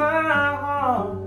my heart.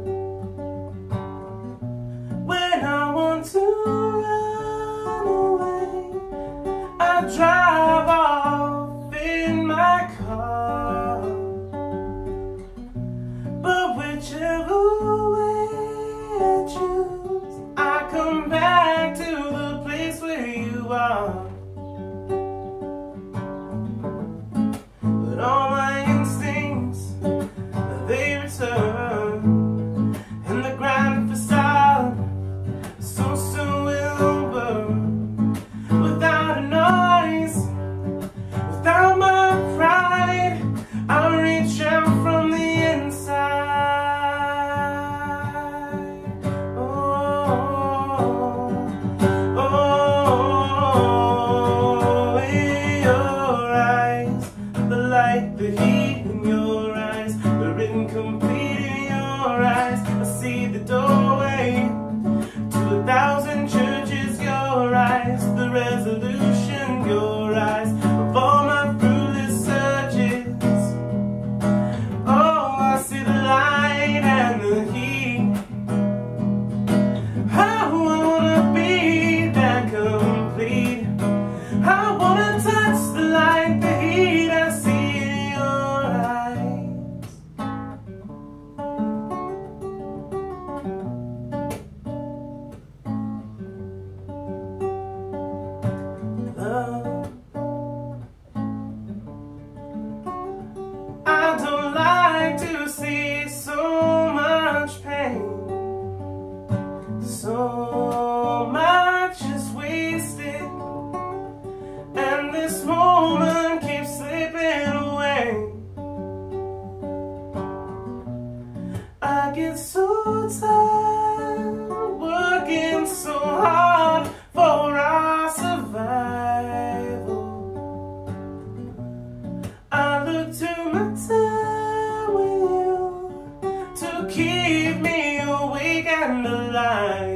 Get so tired, working so hard for our survival. I look to my time with you to keep me awake and alive.